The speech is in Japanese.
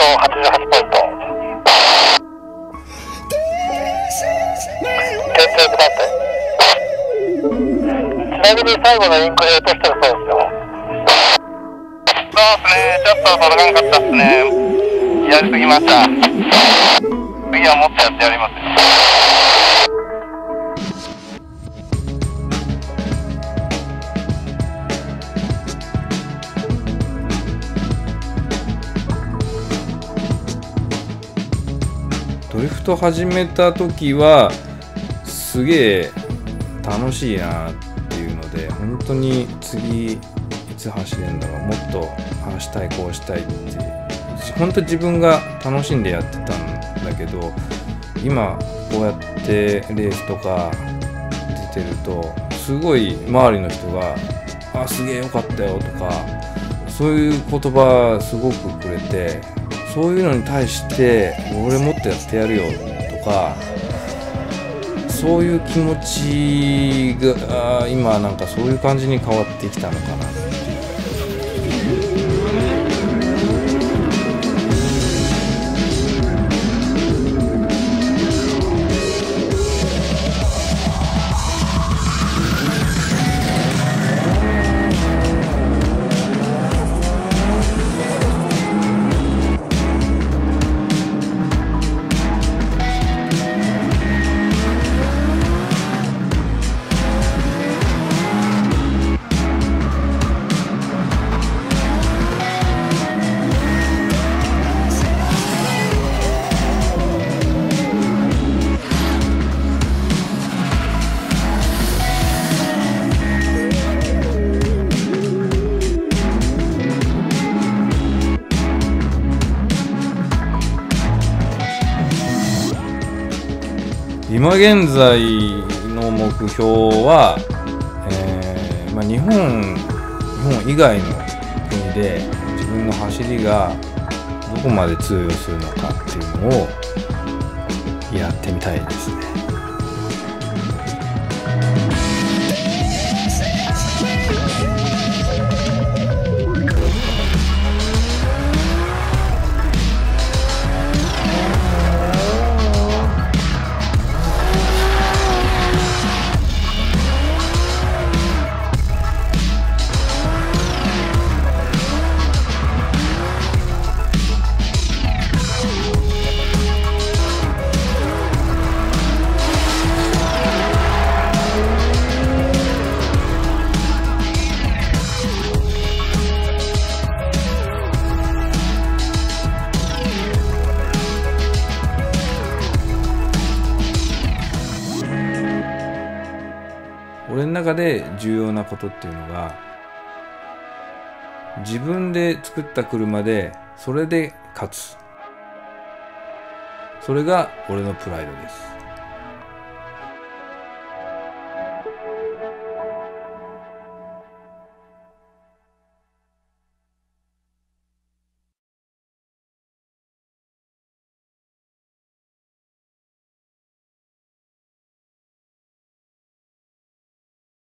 88ポイント。点数下って。ちなみに最後のインクレートしてるそうですよ。そうですね、ちょっと届かなかったですね。やりすぎました。次はもっとやってやりますよ。ドリフト始めた時はすげえ楽しいなっていうので本当に次いつ走れるんだろうもっとああしたいこうしたいって本当自分が楽しんでやってたんだけど今こうやってレースとか出てるとすごい周りの人が「あすげえよかったよ」とかそういう言葉すごくくれてそういうのに対して俺もっとやってやるよとかそういう気持ちが今なんかそういう感じに変わってきたのかな。今現在の目標は、えーまあ、日本日本以外の国で自分の走りがどこまで通用するのかっていうのをやってみたいですね。の中で重要なことっていうのが自分で作った車でそれで勝つ。それが俺のプライドです。